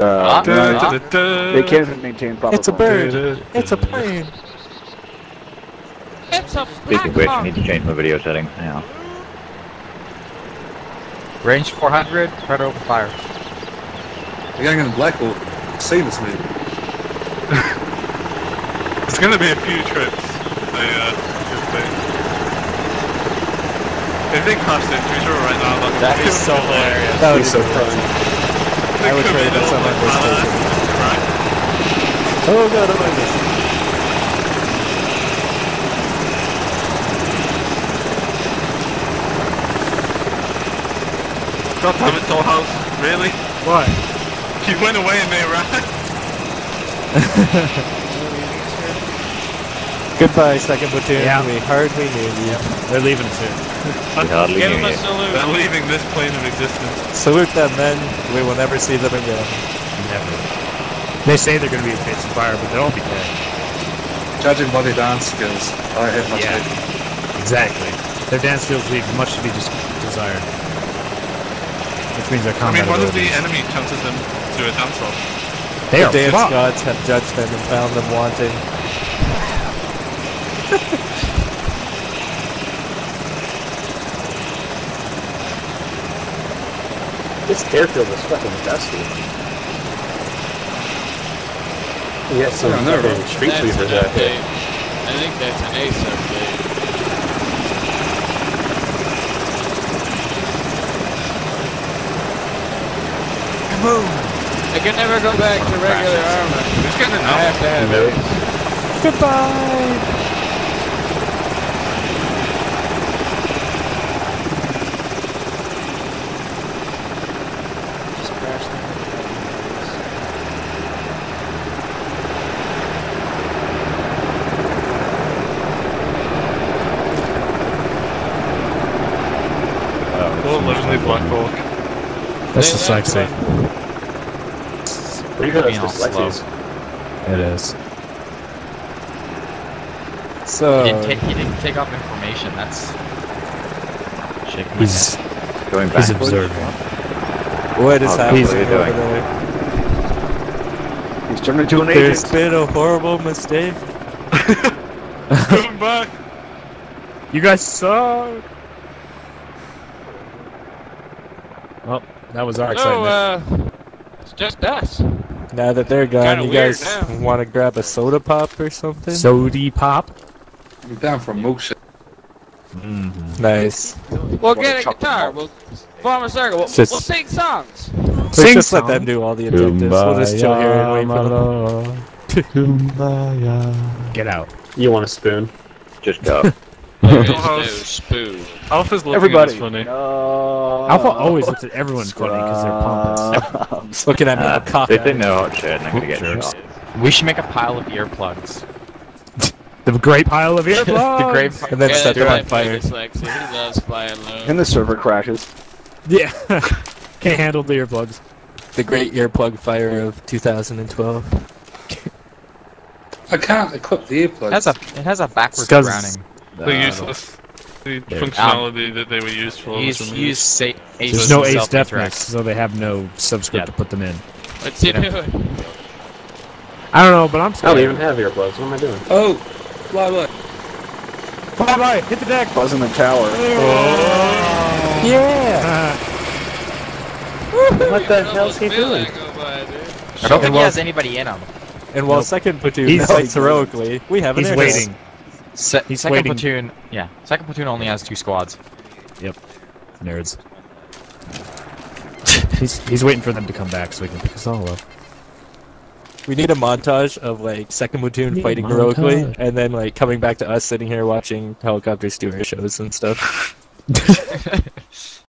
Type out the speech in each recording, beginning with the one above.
Uh, Da, da, da, da. they can't maintain proper. It's a form. bird. It's a plane. It's a Speaking of which, I need to change my video settings now. Range 400, spread open fire. The gang in black will see this movie. It's gonna be a few trips. They, uh, anticipate. If they crash into each other right now, that's That is so hilarious. That would be so funny. I would trade this on my PlayStation. Right? Oh god, I like this. God damn it, Dollhouse. Really? What? You went away and they ran. Goodbye, second platoon. Yeah. We hardly knew you. They're leaving us here. We hardly Give knew him a you. salute. They're leaving this plane of existence. Salute them, men. We will never see them again. Never. They say they're going to be a face of fire, but they'll all be dead. Judging by their dance skills, I have much Yeah. faith. Exactly. Their dance skills leave much to be dis- desired. Which means their I combat I mean, what if the enemy chances them to a dance off? They the are dance fucked. gods have judged them and found them wanting. This airfield is fucking dusty. We got some Yeah, I know, fucking right? street That's an sweepers out there. I think that's an ACE update. I can never go back to regular Arma. Who's getting it I now? have to have Nope. ACE. Goodbye! Oh, lovely Black Hawk. That's They Dslyecxi. Pretty good Being all dyslexias. It is. So, He didn't, take, he didn't take off information. That's. Shaking my He's head. Going back. he's backwards. observant. what is Oh, happening what are you over there? He's turned into an There's agent. been a horrible mistake. Come back. You guys suck. Well, that was our So, excitement. uh, it's just us. Now that they're gone, Kinda you guys want to grab a soda pop or something? Sody pop. I'm down for a milkshake. nice. We'll get a guitar. We'll form a circle. We'll, Just- we'll sing songs. Sing just let them do all the objectives. We'll just chill here and wait for them. Get out. You want a spoon? Just go. Dollhouse. Spoo. Alpha's looking Everybody. at us funny. No. Alpha always looks at everyone funny because they're pompous. pompous. Looking at me Uh, with cock they think eyes. they're hot shit and they're gonna get Jerks. shot. We should make a pile of earplugs. The great pile of earplugs. the great. And then Yeah, set that's them on fire. Dyslexia. He loves flying low. And the server crashes. Yeah. Can't handle the earplugs. The great earplug fire of 2012. I can't equip the earplugs. It has a it has a backwards 'cause- browning. They're uh, useless. The functionality that they were used for Use removed. use sa- Ace There's no Ace Death self-interact. So they have no subscript Yeah. to put them in. What's he You know. doing? I don't know, but I'm I don't even have earplugs. What am I doing? Oh, fly away. Fly by, hit the deck. Buzz in the tower. Oh. Yeah! What the hell's he doing? I don't think he has anybody in him. And while Nope. second platoon fights heroically, we have an He's air waiting. Se- He's second waiting. platoon, yeah. Second platoon only has two squads. Yep. Nerds. he's he's waiting for them to come back so he can pick us all up. We need a montage of like second platoon fighting heroically, montage. and then like coming back to us sitting here watching helicopters do air shows and stuff.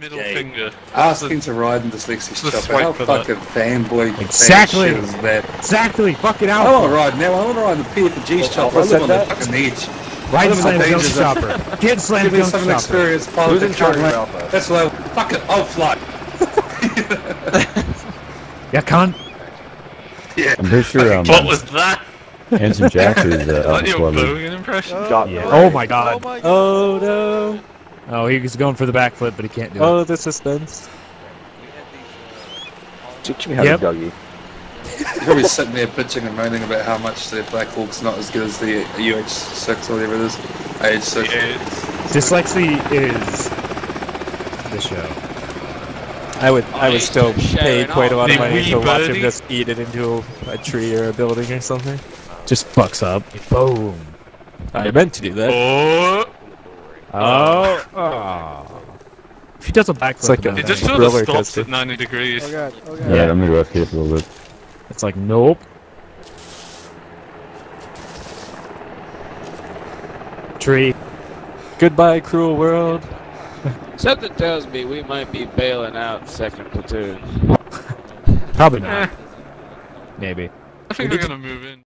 Middle finger. Asking to ride in dyslexia's The chopper. swipe How for that. fucking fanboy Exactly. fan shit is that? Exactly. Fucking I out. want to ride now. I want to ride the PFG's chopper. I Alpha live on the fucking edge. Ride in Slam the Dunk dangers of- Chopper. Get Slam Give me Dunk some Chopper. experience. Who's piloting in charge of. Alpha? That's low. Fuck it. I'll fly. Yeah, con. I'm pretty sure um, What was that? Ensign Jack is uh, Is that Alpha your Squad leader. Bogan impression? Got Yeah. Oh my god. Oh no! Oh, he's going for the backflip, but he can't do it. Oh, the suspense. Teach me how Yep. to Dougie. You're probably sitting there bitching and moaning about how much the Black Hawk's not as good as the UH6 or whatever it is. AH6. Yeah, it's, Dyslexia is the show. I would I would still pay quite a lot of The money wee to watch him birdie. just eat it into a, a tree or a building or something. Just fucks up. Boom. I meant to do that. Oh. Oh, Oh. oh. If he does a backflip, It's like it just sort of stops coaster. at 90 degrees. Oh, god, oh god. Alright, I'm gonna go escape a little bit. it's like nope. Tree. Goodbye, cruel world. Something tells me we might be bailing out second platoon. Probably not. Maybe. I think we're gonna move in.